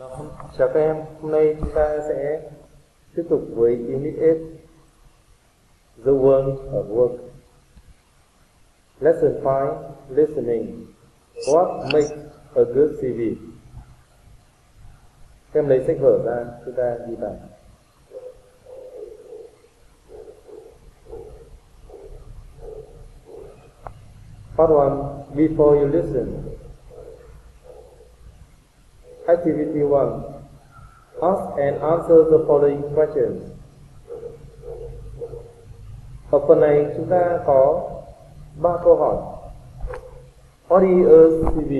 Chào các em, hôm nay chúng ta sẽ tiếp tục với Unit 8 The World of Work. Lesson 5 Listening. What makes a good CV Các em lấy sách vở ra, chúng ta ghi bài. Part 1 Before you listen. Activity 1 Ask and answer the following questions Ở phần này chúng ta có ba câu hỏi What is a CV?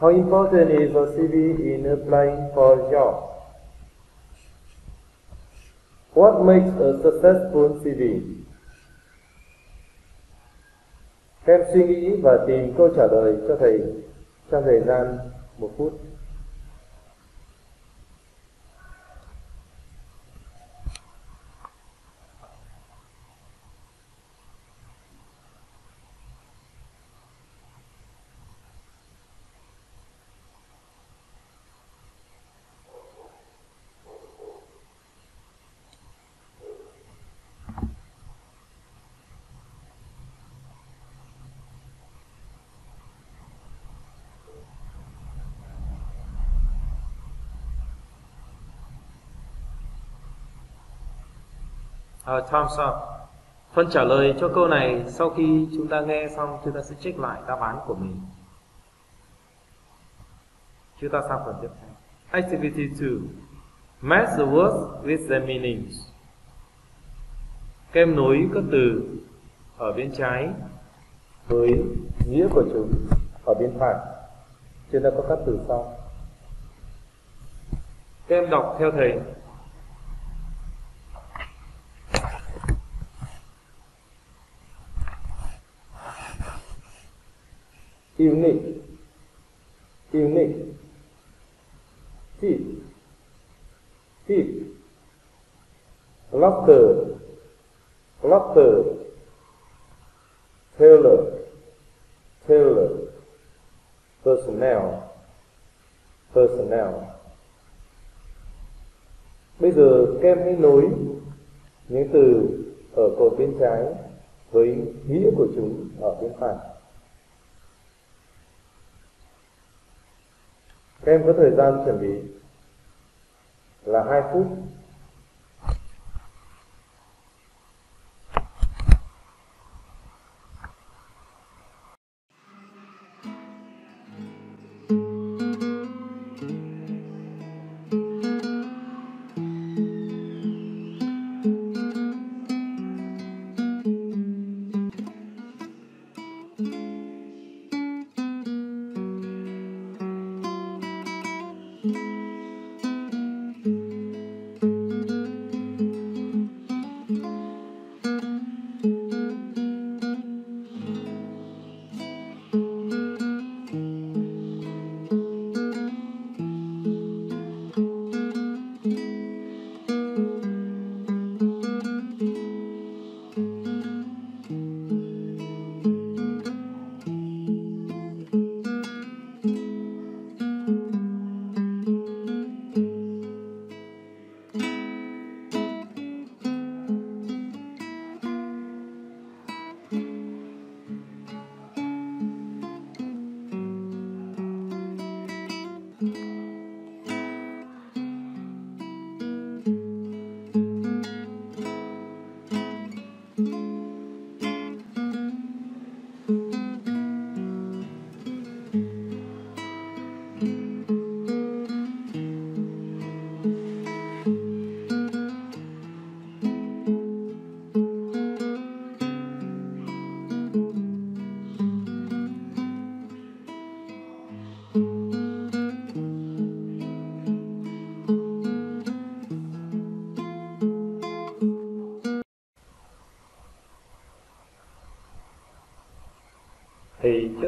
How important is a CV in applying for a job? What makes a successful CV? Các em suy nghĩ và tìm câu trả lời cho thầy trong thời gian một phút. Time's up. Phần trả lời cho câu này sau khi chúng ta nghe xong, chúng ta sẽ check lại đáp án của mình. Chúng ta sang phần tiếp theo. Activity 2. Match the words with their meanings. Kem nối các từ ở bên trái với nghĩa của chúng ở bên phải. Chúng ta có các từ sau. Các em đọc theo thầy. Unique, unique, teeth, teeth, laughter, laughter, tailor, tailor, personnel, personnel. Bây giờ kem hãy nối những từ ở cột bên trái với nghĩa của chúng ở bên phải. Các em có thời gian chuẩn bị là 2 phút.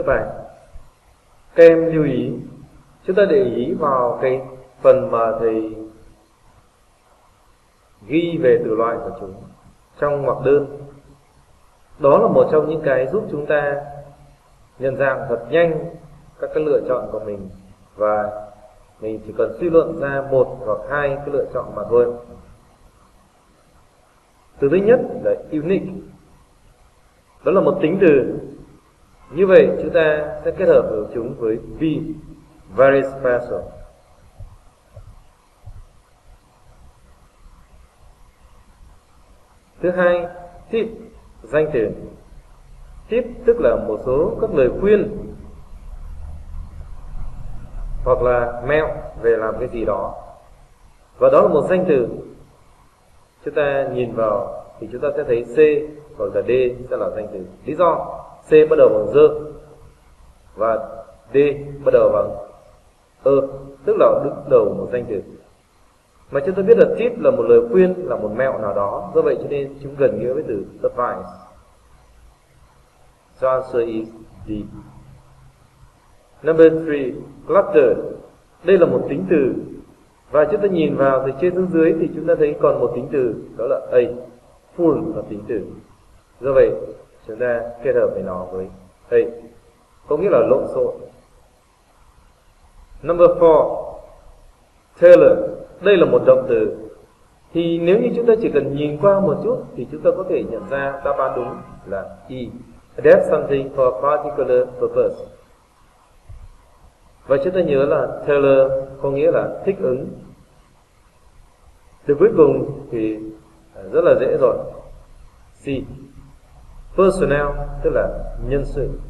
Chữa bài các em lưu ý, chúng ta để ý vào cái phần mà thầy ghi về từ loại của chúng trong ngoặc đơn. Đó là một trong những cái giúp chúng ta nhận dạng thật nhanh các cái lựa chọn của mình. Và mình chỉ cần suy luận ra một hoặc hai cái lựa chọn mà thôi. Từ thứ nhất là unique. Đó là một tính từ như vậy, chúng ta sẽ kết hợp được chúng với be very special. Thứ hai, tip, danh từ. Tip tức là một số các lời khuyên hoặc là mẹo về làm cái gì đó. Và đó là một danh từ. Chúng ta nhìn vào thì chúng ta sẽ thấy C hoặc là D sẽ là danh từ. Lý do. C bắt đầu bằng dơ và D bắt đầu bằng ơ, tức là đứng đầu một danh từ. Mà chúng ta biết là tip là một lời khuyên, là một mẹo nào đó, do vậy cho nên chúng gần nghĩa với từ advice the answer is D. Number three, clutter. Đây là một tính từ. Và chúng ta nhìn vào từ trên xuống dưới thì chúng ta thấy còn một tính từ, đó là a. Full là tính từ. Do vậy chúng ta kết hợp với nó với đây có nghĩa là lộn xộn. Number four tailor đây là một động từ. Thì nếu như chúng ta chỉ cần nhìn qua một chút, thì chúng ta có thể nhận ra đáp án đúng là e. Adapt something for a particular purpose. Và chúng ta nhớ là tailor có nghĩa là thích ứng. Từ cuối cùng thì rất là dễ rồi. C personnel tức là nhân sự.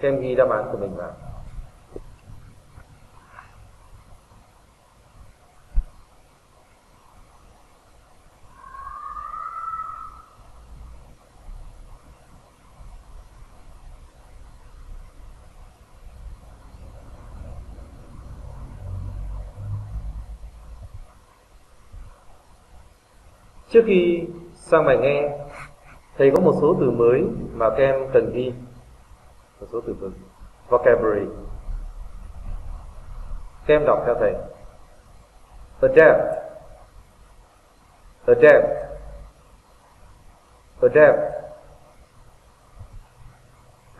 Các em ghi đáp án của mình vào. Trước khi sang bài nghe, thầy có một số từ mới mà các em cần ghi. Một số từ mới. Vocabulary. Các em đọc theo thầy. Adapt. Adapt. Adapt.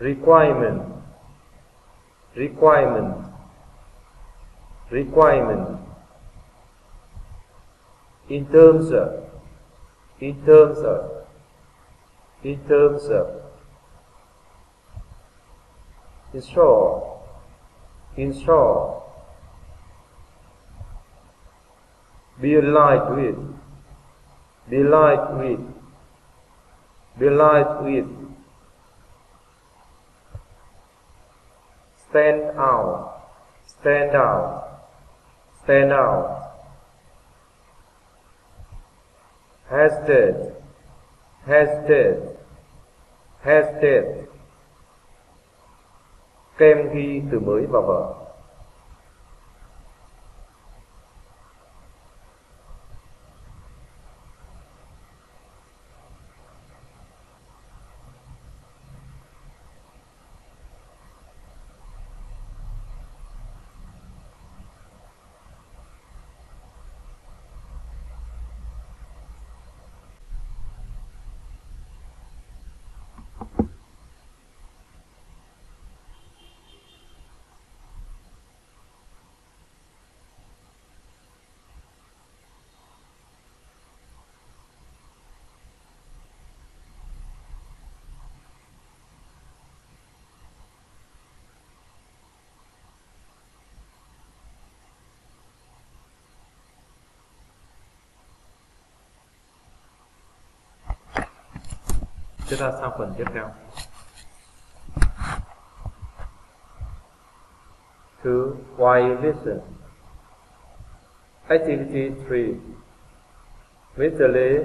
Requirement. Requirement. Requirement. In terms of in terms of in terms of install install be aligned with. Be aligned with. Be aligned with. Stand out. Stand out. Stand out. Hesitate, hesitate, hesitate. Kem ghi từ mới vào vở. Chúng ta sang phần tiếp theo. Two, why listen? Activity 3. Mr. Lee,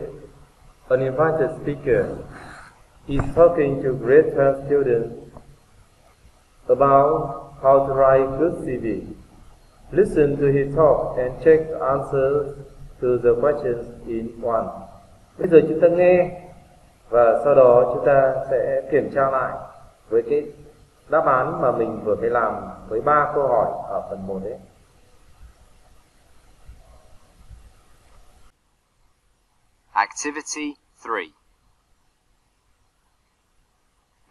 an invited speaker, is talking to grade 12 students about how to write good CV. Listen to his talk and check the answers to the questions in one. Bây giờ chúng ta nghe và sau đó chúng ta sẽ kiểm tra lại với cái đáp án mà mình vừa mới làm với ba câu hỏi ở phần 1 đấy. Activity 3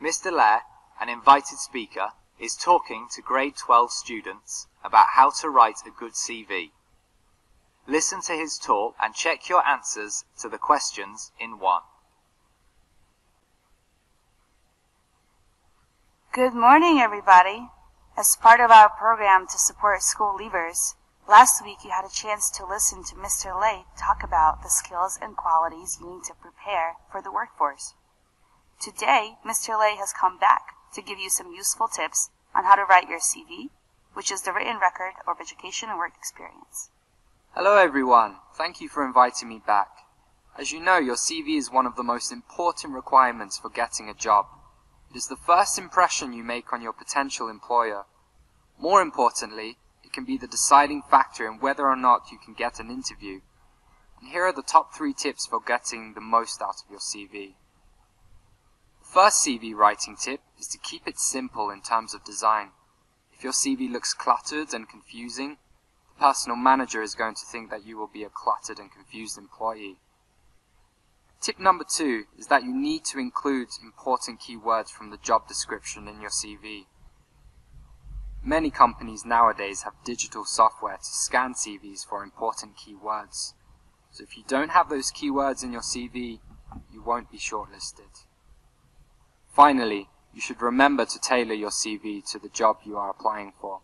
Mr. Lair, an invited speaker, is talking to grade 12 students about how to write a good CV. Listen to his talk and check your answers to the questions in one. Good morning, everybody. As part of our program to support school leavers, last week you had a chance to listen to Mr. Lay talk about the skills and qualities you need to prepare for the workforce. Today, Mr. Lay has come back to give you some useful tips on how to write your CV, which is the written record of education and work experience. Hello everyone, thank you for inviting me back. As you know, your CV is one of the most important requirements for getting a job. It is the first impression you make on your potential employer. More importantly, it can be the deciding factor in whether or not you can get an interview. And here are the top three tips for getting the most out of your CV. The first CV writing tip is to keep it simple in terms of design. If your CV looks cluttered and confusing, the personnel manager is going to think that you will be a cluttered and confused employee. Tip number two is that you need to include important keywords from the job description in your CV. Many companies nowadays have digital software to scan CVs for important keywords. So if you don't have those keywords in your CV, you won't be shortlisted. Finally, you should remember to tailor your CV to the job you are applying for.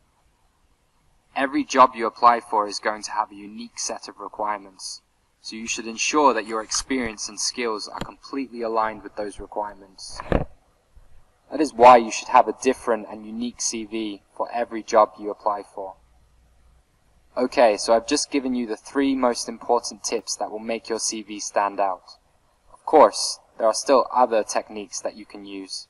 Every job you apply for is going to have a unique set of requirements, so you should ensure that your experience and skills are completely aligned with those requirements. That is why you should have a different and unique CV for every job you apply for. Okay, so I've just given you the three most important tips that will make your CV stand out. Of course, there are still other techniques that you can use.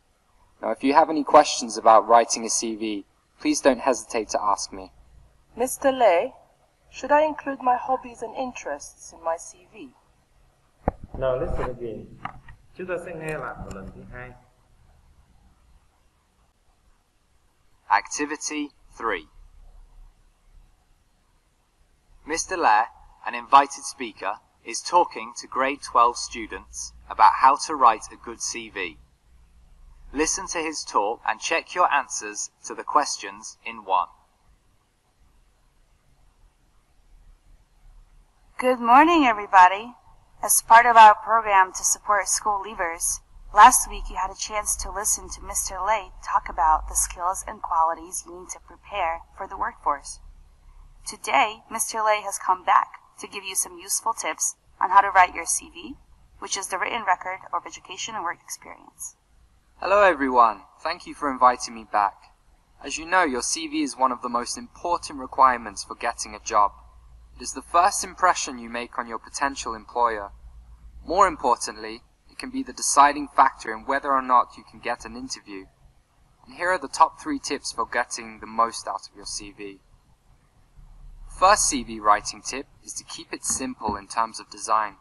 Now, if you have any questions about writing a CV, please don't hesitate to ask me. Mr. Lay, should I include my hobbies and interests in my CV? Now listen again. Chúng ta sẽ nghe lại một lần thứ hai. Activity 3. Mr. Lair, an invited speaker, is talking to grade 12 students about how to write a good CV. Listen to his talk and check your answers to the questions in one. Good morning, everybody. As part of our program to support school leavers, last week you had a chance to listen to Mr. Lay talk about the skills and qualities you need to prepare for the workforce. Today, Mr. Lay has come back to give you some useful tips on how to write your CV, which is the written record of education and work experience. Hello everyone, thank you for inviting me back. As you know, your CV is one of the most important requirements for getting a job. It is the first impression you make on your potential employer. More importantly, it can be the deciding factor in whether or not you can get an interview. And here are the top three tips for getting the most out of your CV. The first CV writing tip is to keep it simple in terms of design.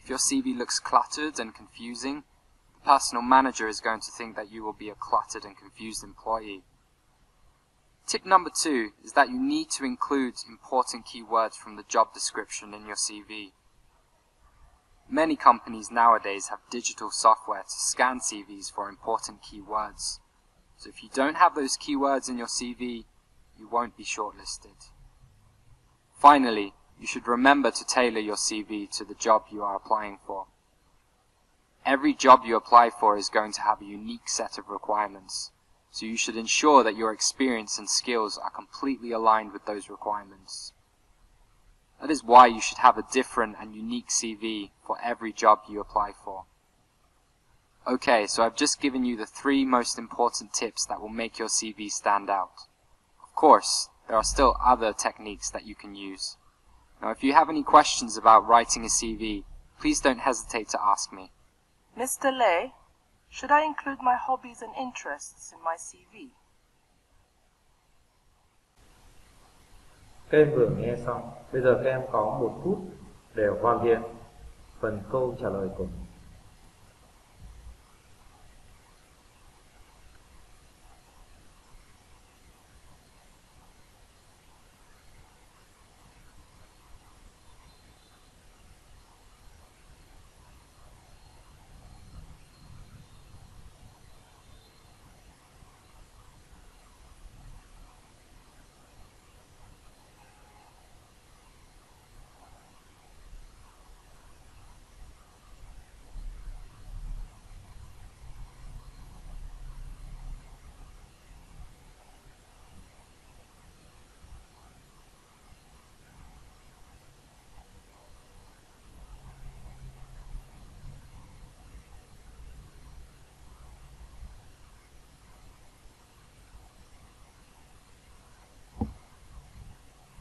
If your CV looks cluttered and confusing, the personnel manager is going to think that you will be a cluttered and confused employee. Tip number two is that you need to include important keywords from the job description in your CV. Many companies nowadays have digital software to scan CVs for important keywords. So if you don't have those keywords in your CV, you won't be shortlisted. Finally, you should remember to tailor your CV to the job you are applying for. Every job you apply for is going to have a unique set of requirements so you should ensure that your experience and skills are completely aligned with those requirements. That is why you should have a different and unique CV for every job you apply for. Okay, so I've just given you the three most important tips that will make your CV stand out. Of course, there are still other techniques that you can use. Now, if you have any questions about writing a CV, please don't hesitate to ask me. Mr. Lay, should I include my hobbies and interests in my CV? Các em vừa nghe xong, bây giờ các em có một phút để hoàn thiện phần câu trả lời của mình.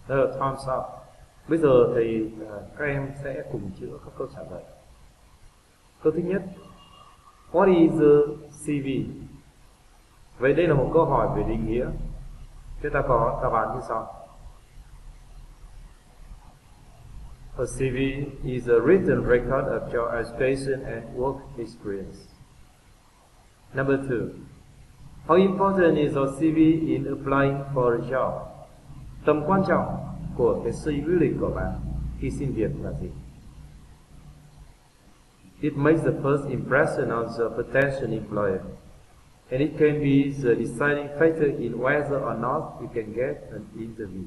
The thumbs up. Bây giờ thì à, các em sẽ cùng chữa các câu trả lời. Câu thứ nhất, What is the CV? Vậy đây là một câu hỏi về định nghĩa. Chúng ta có đáp án như sau. A CV is a written record of your education and work experience. Number two, how important is your CV in applying for a job? Tầm quan trọng của cái CV lịch của bạn khi xin việc là gì? It makes the first impression on the potential employer, and it can be the deciding factor in whether or not you can get an interview.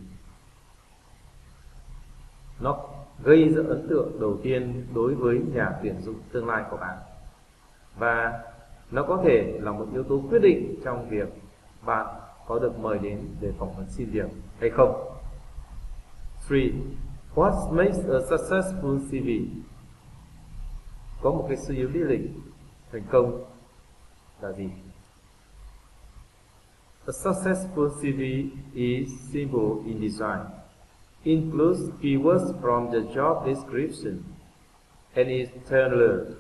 Nó gây ra ấn tượng đầu tiên đối với nhà tuyển dụng tương lai của bạn và nó có thể là một yếu tố quyết định trong việc bạn có được mời đến để phỏng vấn xin việc hay không. 3. What makes a successful CV? Có một cái CV lý lịch thành công là gì? A successful CV is simple in design, includes keywords from the job description, and is tailored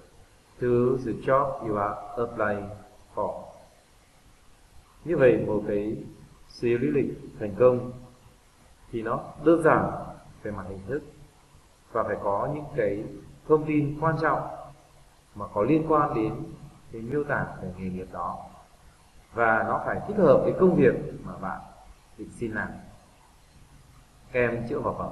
to the job you are applying for. Như vậy một cái CV lý lịch thành công thì nó đơn giản về mặt hình thức và phải có những cái thông tin quan trọng mà có liên quan đến cái miêu tả về nghề nghiệp đó. Và nó phải thích hợp với công việc mà bạn định xin làm. Kèm chữa vào vở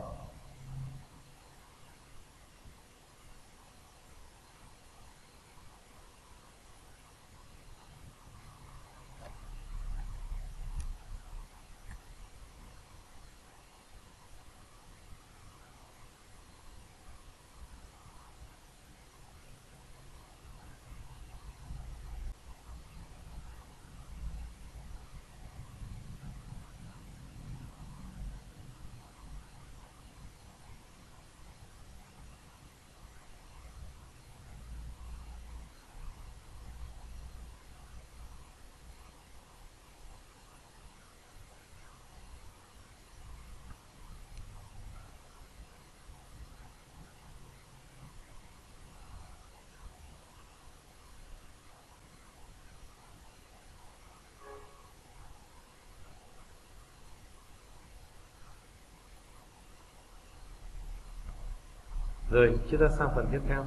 Rồi, chúng ta sang phần tiếp theo.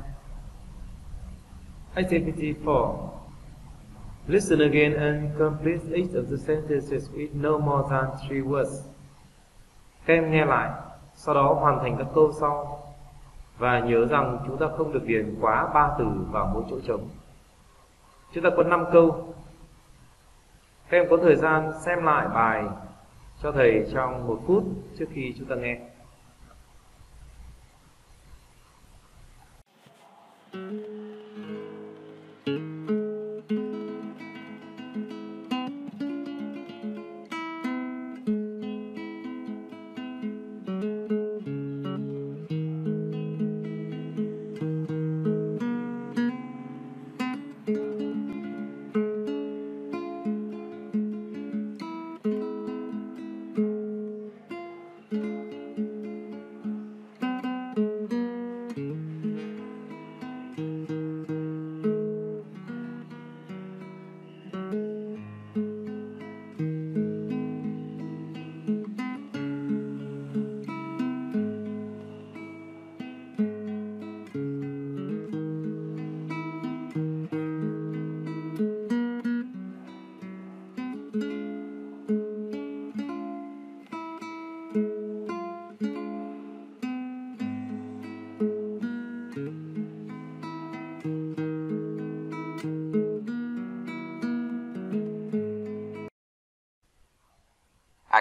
Activity 4. Listen again and complete each of the sentences with no more than three words. Các em nghe lại, sau đó hoàn thành các câu sau và nhớ rằng chúng ta không được điền quá ba từ vào mỗi chỗ trống. Chúng ta có 5 câu. Các em có thời gian xem lại bài cho thầy trong một phút trước khi chúng ta nghe.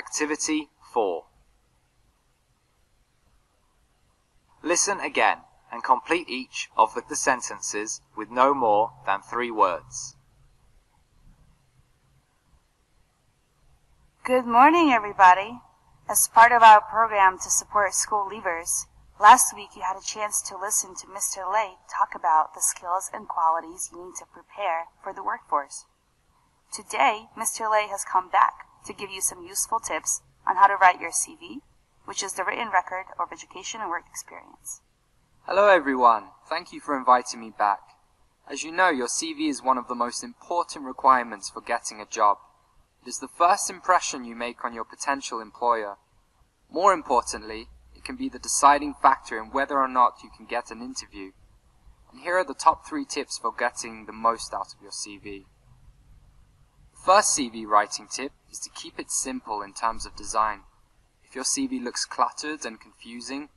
Activity 4. Listen again and complete each of the sentences with no more than three words. Good morning, everybody. As part of our program to support school leavers, last week you had a chance to listen to Mr. Lay talk about the skills and qualities you need to prepare for the workforce. Today, Mr. Lay has come back to give you some useful tips on how to write your CV which is the written record of education and work experience. Hello everyone, thank you for inviting me back. As you know, your CV is one of the most important requirements for getting a job. It is the first impression you make on your potential employer. More importantly, it can be the deciding factor in whether or not you can get an interview. And here are the top three tips for getting the most out of your CV. First CV writing tip is to keep it simple in terms of design. If your CV looks cluttered and confusing,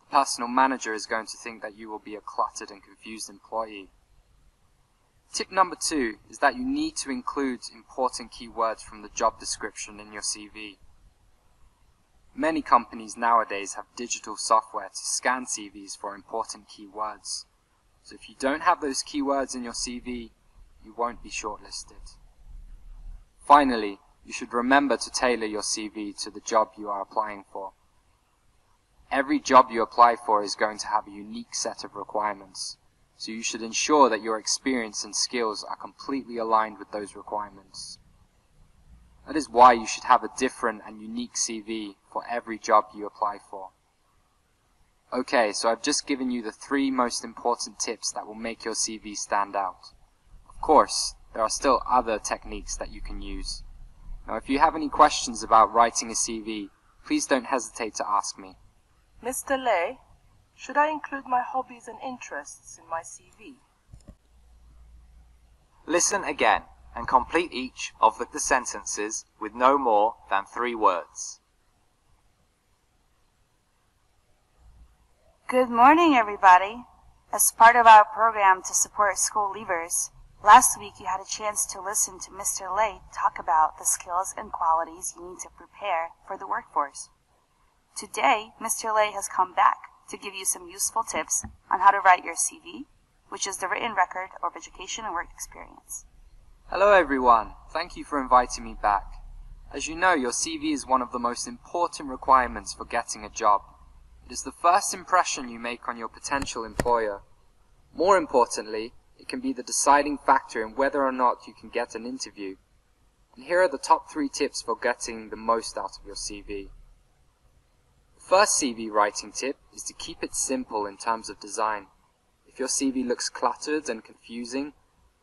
the personnel manager is going to think that you will be a cluttered and confused employee. Tip number two is that you need to include important keywords from the job description in your CV. Many companies nowadays have digital software to scan CVs for important keywords. So if you don't have those keywords in your CV, you won't be shortlisted. Finally, you should remember to tailor your CV to the job you are applying for. Every job you apply for is going to have a unique set of requirements so you should ensure that your experience and skills are completely aligned with those requirements. That is why you should have a different and unique CV for every job you apply for. Okay, so I've just given you the three most important tips that will make your CV stand out. Of course, there are still other techniques that you can use. Now, if you have any questions about writing a CV, please don't hesitate to ask me. Mr. Lay, should I include my hobbies and interests in my CV? Listen again and complete each of the sentences with no more than three words. Good morning, everybody. As part of our program to support school leavers, last week you had a chance to listen to Mr. Lay talk about the skills and qualities you need to prepare for the workforce. Today, Mr. Lay has come back to give you some useful tips on how to write your CV, which is the written record of education and work experience. Hello everyone, thank you for inviting me back. As you know, your CV is one of the most important requirements for getting a job. It is the first impression you make on your potential employer. More importantly, it can be the deciding factor in whether or not you can get an interview. And here are the top three tips for getting the most out of your CV. The First CV writing tip is to keep it simple in terms of design. If your CV looks cluttered and confusing,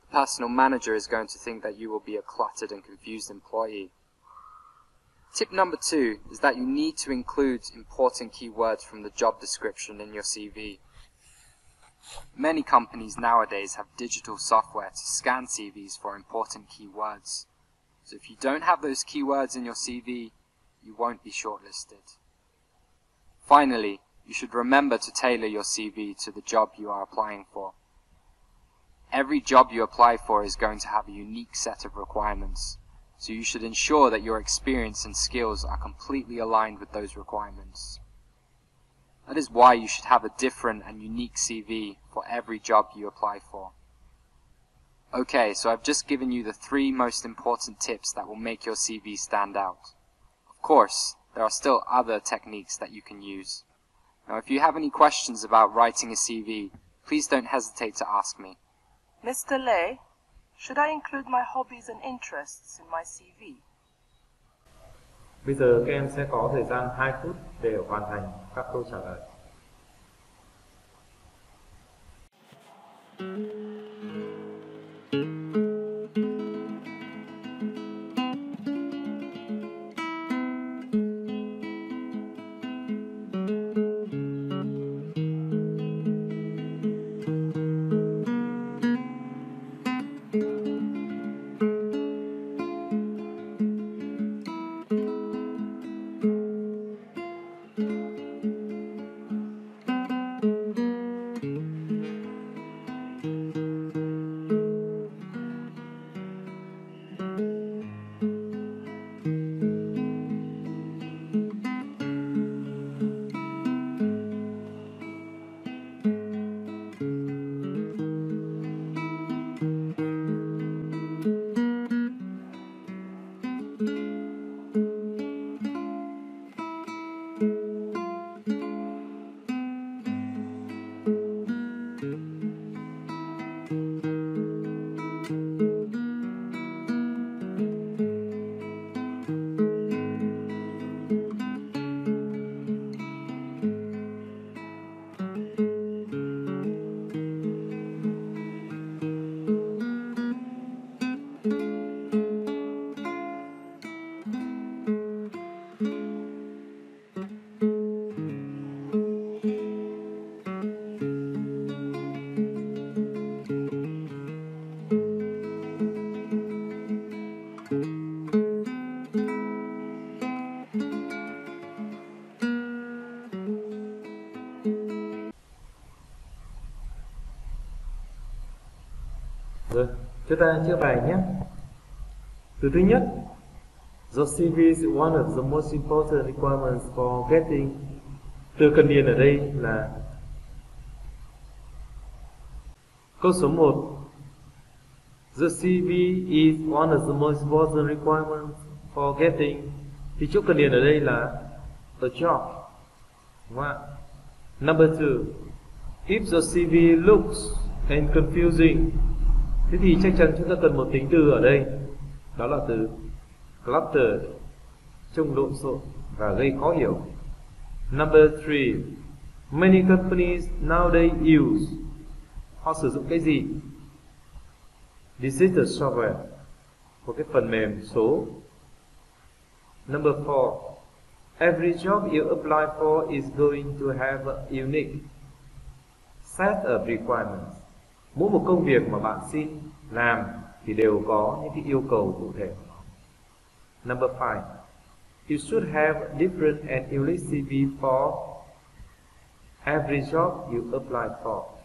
the personnel manager is going to think that you will be a cluttered and confused employee. Tip number two is that you need to include important keywords from the job description in your CV. Many companies nowadays have digital software to scan CVs for important keywords. So if you don't have those keywords in your CV, you won't be shortlisted. Finally, you should remember to tailor your CV to the job you are applying for. Every job you apply for is going to have a unique set of requirements, so you should ensure that your experience and skills are completely aligned with those requirements. That is why you should have a different and unique CV for every job you apply for. Okay, so I've just given you the three most important tips that will make your CV stand out. Of course, there are still other techniques that you can use. Now, if you have any questions about writing a CV, please don't hesitate to ask me. Mr. Lay, should I include my hobbies and interests in my CV? Bây giờ các em sẽ có thời gian 2 phút để hoàn thành các câu trả lời. Chúng ta chữa bài nhé. Từ thứ nhất, the CV is one of the most important requirements for getting. Từ cần điền ở đây là câu số 1. The CV is one of the most important requirements for getting. Thì chỗ cần điền ở đây là a job. Đúng không ạ? Number two, if the CV looks and confusing, thế thì chắc chắn chúng ta cần một tính từ ở đây, đó là từ clutter, trông lộn xộn và gây khó hiểu. Number three, many companies nowadays use, họ sử dụng cái gì? This is the software, một cái phần mềm số. Number four, Every job you apply for is going to have a unique set of requirements. Mỗi một công việc mà bạn xin làm thì đều có những cái yêu cầu cụ thể. Number five, you should have different and unique CV for every job you apply for.